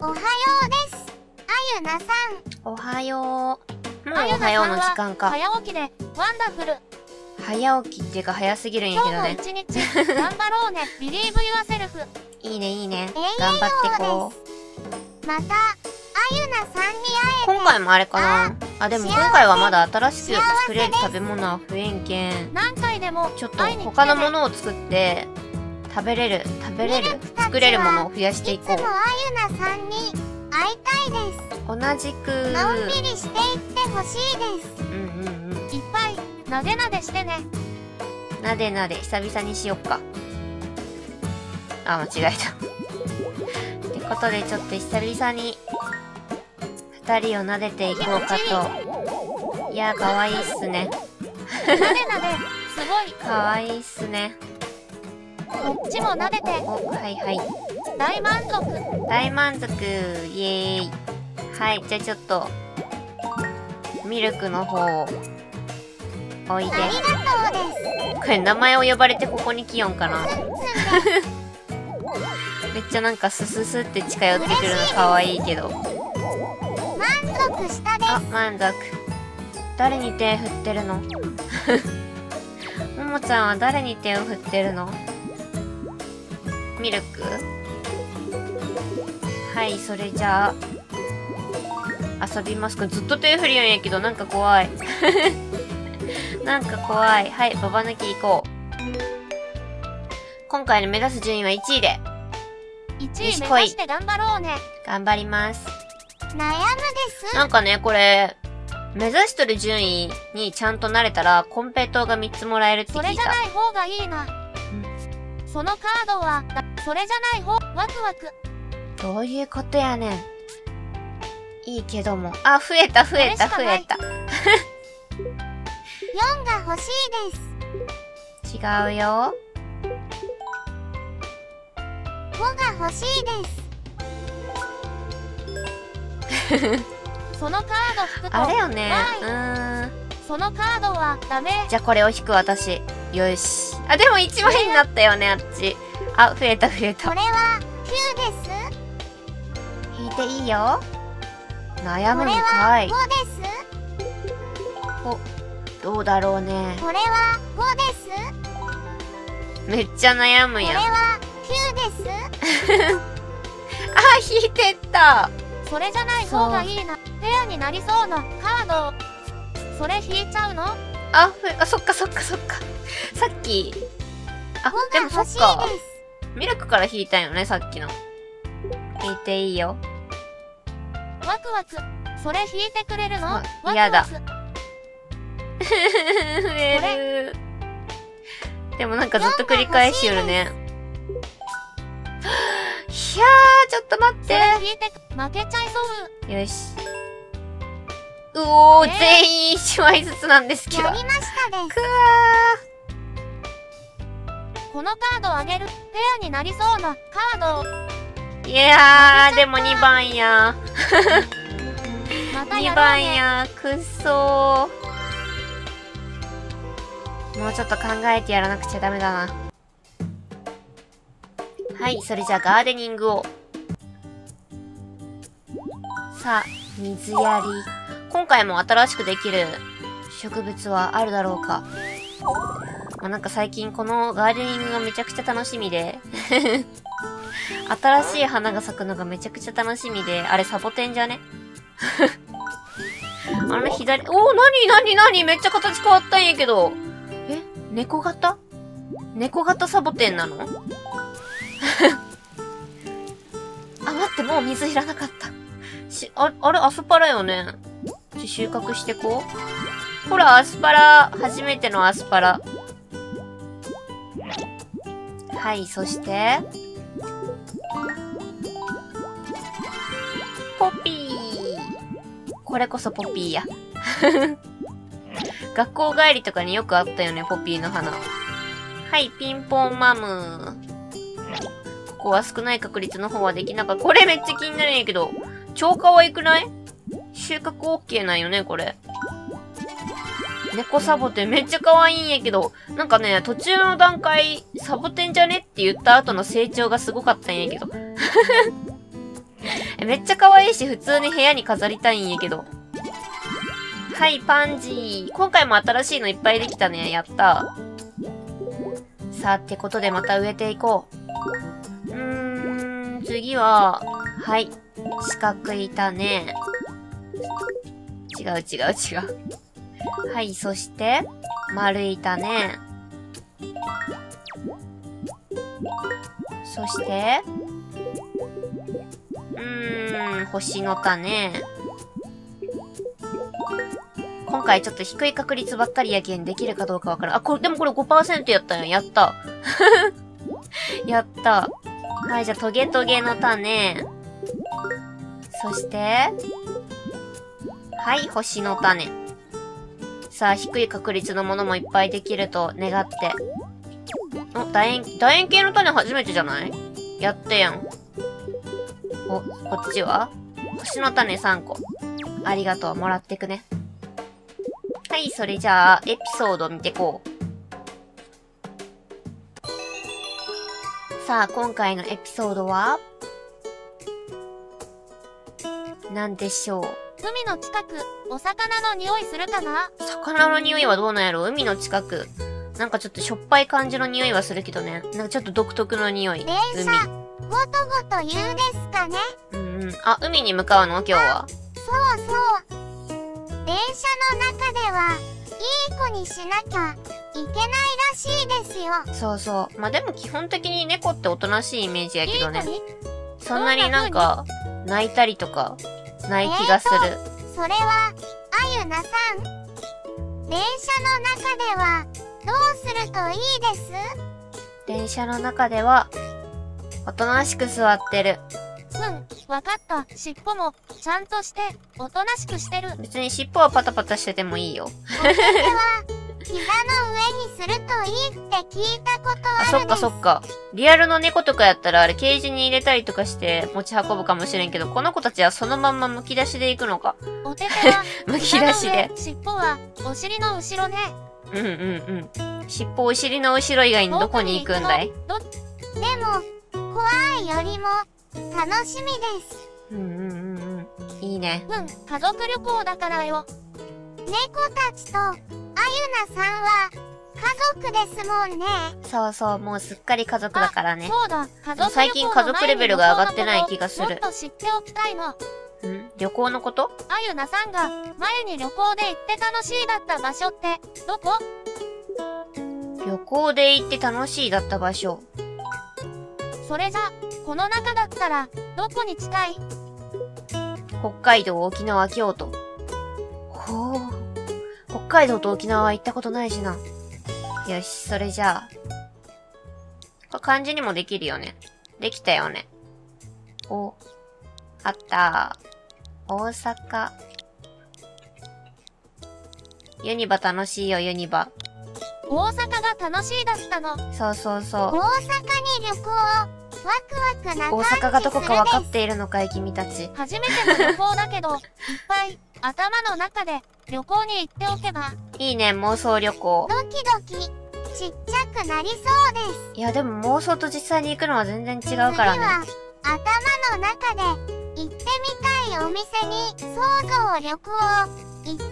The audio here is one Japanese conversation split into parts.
おはようです。あゆなさん。おはよう。もうおはようの時間か。早起きでワンダフル。早起きっていうか早すぎるんや今けどね。日も一日頑張ろうね。Believe yourself。いいねいいね。えー頑張ってこう。また、あゆなさんに会え今回もあれかなあ、でも今回はまだ新しく作れる食べ物は増えんけん。何回でもちょっと他のものを作って、食べれる、食べれる作れるものを増やしていこいつもあゆなさんに会いたいです。う。同じく。のんびりしていってほしいです。うんうんうん。いっぱい、なでなでしてね。なでなで、久々にしよっか。あ、間違えた。ってことで、ちょっと久々に、二人を撫でていこうかと。いや、かわいいっすね。なでなで、すごい。かわいいっすね。こっちもなでて、お、はいはい。大満足。大満足イエーイはい、じゃあちょっと、ミルクの方を、おいで。ありがとうです。これ名前を呼ばれてここに来よんかな めっちゃなんかスススって近寄ってくるの可愛いけど。満足したです。あ、満足。誰に手振ってるの？ももちゃんは誰に手を振ってるの？ミルク？はい、それじゃあ、遊びますか？ずっと手振りよんやけど、なんか怖い。なんか怖い。はい、ババ抜き行こう。今回の目指す順位は1位で、1よし位目指して頑張ろうね。頑張ります。悩むです。なんかね、これ、目指しとる順位にちゃんとなれたら、コンペイトーが3つもらえるって聞いた。それじゃない方がいいな。そのカードは、だそれじゃない方、ワクワク。どういうことやねん。いいけども。あ、増えた、増えた、増えた。4が欲しいです。違うよ。5が欲しいです。そのカード引くと、あれよね。わうーん。そのカードはダメ。じゃあこれを引く私。よし。あ、でも1枚になったよね、あっち。あ、増えた、増えた。これは9です。引いていいよ。悩むんこれはかい。5です。どうだろうね。これは5です。めっちゃ悩むやん。あ、これは9です。引いてった。それじゃない方がいいな。ペアになりそうなカードを。それ引いちゃうの？あ、ふ、あ、そっかそっかそっか。さっき、あ、でも ?5 そっか。ミルクから引いたよね、さっきの。引いていいよ。ワクワク。それ引いてくれるの？あワクワクやだ増える。でもなんかずっと繰り返しよるね。いやー、ちょっと待っそて。れ引いてく、負けちゃいそう。よし。うおー、えー全員1枚ずつなんですけど。やりました。くわこのカードをあげる。ペアになりそうなカードを。ー。いやー、でも2番や。2 またやろう番ね。や。くっそー。もうちょっと考えてやらなくちゃダメだな。はい、それじゃあガーデニングを。さあ、水やり。今回も新しくできる植物はあるだろうか。まあ、なんか最近このガーデニングがめちゃくちゃ楽しみで。新しい花が咲くのがめちゃくちゃ楽しみで、あれサボテンじゃね？あの左、おー、なになになにめっちゃ形変わったんやけど。え？猫型？猫型サボテンなの？あ、待って、もう水いらなかった。し、あ、あれ、アスパラよね？収穫してこう。ほら、アスパラ。初めてのアスパラ。はい、そして、ポピー。これこそポピーや。学校帰りとかによくあったよね、ポピーの花。はい、ピンポンマム。ここは少ない確率の方はできなかった。これめっちゃ気になるんやけど、超可愛くない？収穫 OK なんよね、これ。猫サボテンめっちゃ可愛いんやけど、なんかね、途中の段階、サボテンじゃねって言った後の成長がすごかったんやけど。めっちゃ可愛いし、普通に部屋に飾りたいんやけど。はい、パンジー。今回も新しいのいっぱいできたね。やった。さあ、ってことでまた植えていこう。うーん、次は、はい。四角い種。違う違う違う。はい、そして、丸い種。そして、うーん、星の種。今回ちょっと低い確率ばっかりやけんできるかどうかわからん。あ、これ、でもこれ5%やったんや。やった。やった。はい、じゃあトゲトゲの種。そして、はい、星の種。さあ、低い確率のものもいっぱいできると願って。お、楕円、楕円形の種初めてじゃない？やってやん。お、こっちは？星の種3個。ありがとう、もらってくね。はい、それじゃあ、エピソード見てこう。さあ、今回のエピソードは？何でしょう海の近く、お魚の匂いするかな？魚の匂いはどうなんやろ？海の近く。なんかちょっとしょっぱい感じの匂いはするけどね。なんかちょっと独特の匂い。電車、ごとごと言うですかね海。うんうん。あ、海に向かうの？今日は？そうそう。電車の中では、いい子にしなきゃいけないらしいですよ。そうそう。まあ、でも基本的に猫っておとなしいイメージやけどねいいそんなになんか、泣いたりとか、ない気がする。それは、あゆなさん。電車の中では、どうするといいです？電車の中では、おとなしく座ってる。うん、わかった。尻尾も、ちゃんとして、おとなしくしてる。別に尻尾はパタパタしててもいいよ。お手手は、膝の上にするといいって聞いたことあ、あるですそっかそ。っか。リアルの猫とかやったらあれケージに入れたりとかして持ち運ぶかもしれんけど、この子たちはそのまんま剥き出しで行くのか。お手手は、剥き出しで上。、尻尾は、お尻の後ろね。うんうんうん。尻尾お尻の後ろ以外にどこに行くんだい？ど、でも、怖いよりも、楽しみです。うんうんうんうん。いいね。うん、家族旅行だからよ。猫たちと、あゆなさんは、家族ですもんね。そうそう、もうすっかり家族だからね。そうだ、家族最近家族レベルが上がってない気がするもっと知っておきたいの。うん？旅行のこと？あゆなさんが、前に旅行で行って楽しいだった場所って、どこ？旅行で行って楽しいだった場所。それじゃ、この中だったら、どこに近い？北海道、沖縄、京都。ほう。北海道と沖縄は行ったことないしな。よし、それじゃあ。これ漢字にもできるよね。できたよね。お。あった。大阪。ユニバ楽しいよ、ユニバ。大阪が楽しいだったの。そうそうそ大阪う。に旅行、ワクワクな大阪がどこか分かっているのかい、君たち。初めての旅行だけど、いっぱい、頭の中で、旅行に行っておけば、いいね、妄想旅行。ドキドキ、ちっちゃくなりそうです。いや、でも妄想と実際に行くのは全然違うからね。次は、頭の中で、行ってみたいお店に、想像旅行、行ってみる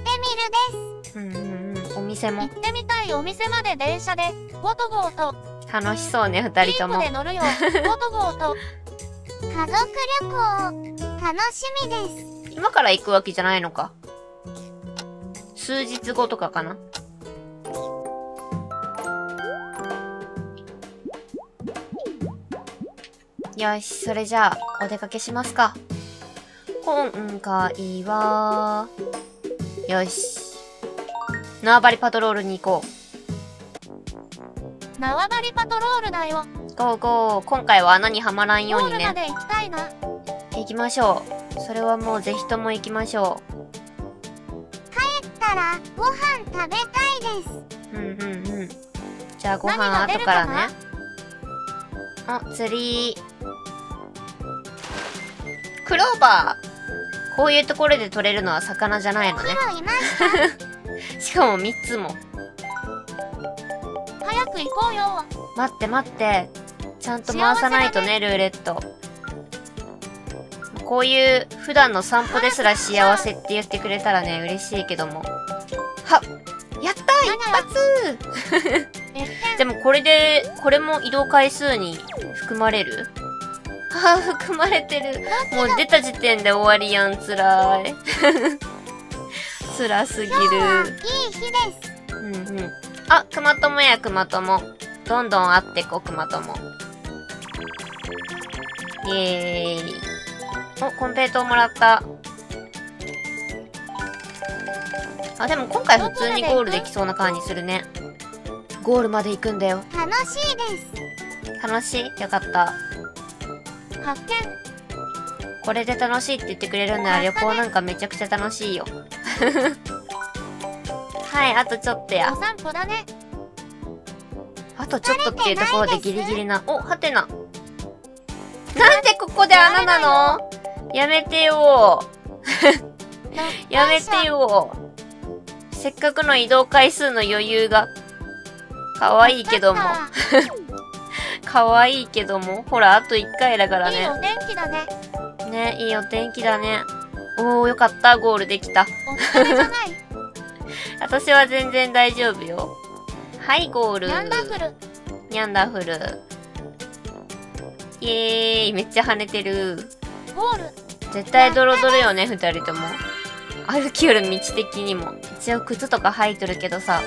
です。うんうんうん。お店も行ってみたいお店まで電車で、ゴトゴーと、楽しそうね、二人ともで。乗るよ、ゴトゴーと。家族旅行、楽しみです。今から行くわけじゃないのか。数日後とかかな。よし、それじゃあ、お出かけしますか。今回は、よし。縄張りパトロールに行こう。縄張りパトロールだよ。ゴーゴー。今回は穴にはまらんようにね。ゴールまで行きたいな。行きましょう。それはもうぜひとも行きましょたら、ご飯食べたいです。う。うんうんうん。じゃあご飯後からね。お、釣り。クローバーこういうところで取れるのは魚じゃないのね。黒いました。しかも3つも。早く行こうよ。待って待って。ちゃんと回さないとね、ルーレット。こういう普段の散歩ですら幸せって言ってくれたらね、嬉しいけども。はやった一発 でもこれで、これも移動回数に含まれる？はあ、含まれてる。もう出た時点で終わりやん、つらい。辛すぎる。いい日です。うんうん。あ、くまともや、くまとも。どんどん会ってこ、くまとも。イエーイ。お、コンペイトーもらった。あ、でも今回普通にゴールできそうな感じするね。ゴールまで行くんだよ。楽しいです。楽しい？よかった。発見。これで楽しいって言ってくれるなら旅行なんかめちゃくちゃ楽しいよ。はい、あとちょっとやお。散歩だね。あとちょっとっていうところでギリギリな。お、はてな。なんでここで穴なの？やめてよ。やめてよ。せっかくの移動回数の余裕が。可愛いけども。可愛いけども。ほら、あと1回だからね。いいお天気だね。ね、いいお天気だね。おー、よかった。ゴールできた。私は全然大丈夫よ。はい、ゴール。ニャンダフル。ニャンダフル。イエーイ、めっちゃ跳ねてる。ゴール。絶対ドロドロよね、二人とも。歩きよる道的にも。一応靴とか履いとるけどさ。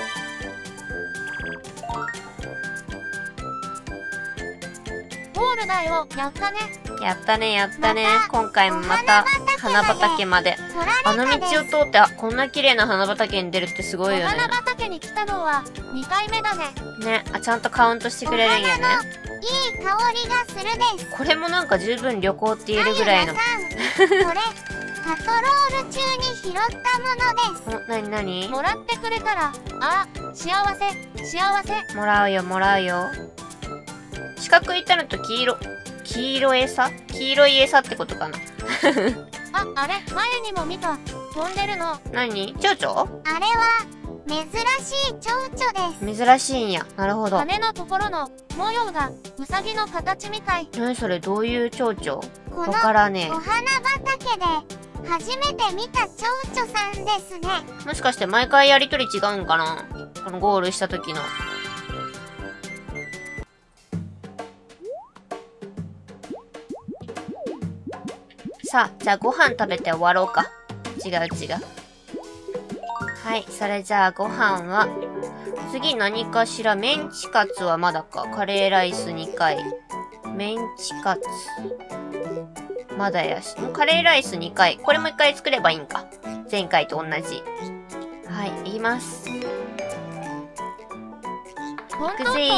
ゴールだよ。やったね。やったね、やったねまた。今回もまた花畑まで。あの。道を通って、あ、こんな綺麗な花畑に出るってすごいよお花ね。畑に来たのは2回目だね。ね、あ、ちゃんとカウントしてくれるんやね。いい香りがするです。これもなんか十分旅行って言えるぐらいの。これ、パトロール中に拾ったものです。お、なになに？もらってくれたら、あ、幸せ、幸せ。もらうよ、もらうよ。四角いたのと黄色、黄色餌？黄色い餌ってことかな あ、あれ、前にも見た。飛んでるの。何蝶々？あれは、珍しい蝶々です。珍しいんや。なるほど。羽のところの模様がウサギの形みたい。何それどういう蝶々？このわからねお花畑で初めて見た蝶々さんですね。え。もしかして毎回やりとり違うんかな？このゴールした時の。さあ、じゃあご飯食べて終わろうか。違う違う。はい、それじゃあご飯は、次何かしら、メンチカツはまだか。カレーライス2回。メンチカツ。まだやし。カレーライス2回。これも1回作ればいいんか。前回と同じ。はい、言います。ほんとくぜ。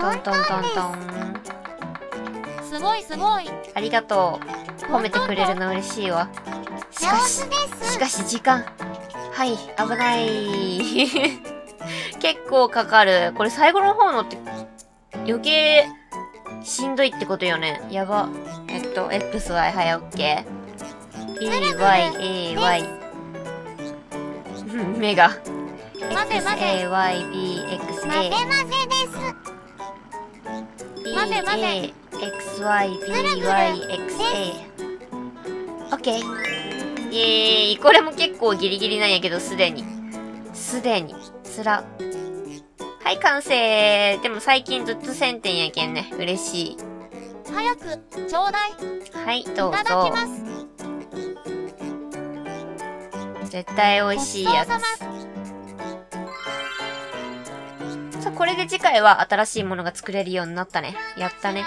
トントントントン。すごいすごい。ありがとう。褒めてくれるの嬉しいわ。し上かし。しかし時間。はい、危ない。結構かかる。これ最後の方のって余計しんどいってことよね。やば。えっと、XY、はい、OK。EY、AY。目が。待て待て XAY、BXA。混ぜ混ぜです。待て待て XY、BY、XA。オッケー。イエーイ。これも結構ギリギリなんやけど、すでに。すでに。つら。はい、完成。でも最近ずっと1000点やけんね。嬉しい。早く、ちょうだい。はい、どいうただぞき。ます。絶対美味しいやつ。さあ、これで次回は新しいものが作れるようになったね。やったね。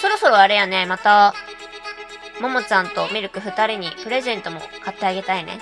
そろそろあれやね、また、ももちゃんとミルク二人にプレゼントも買ってあげたいね。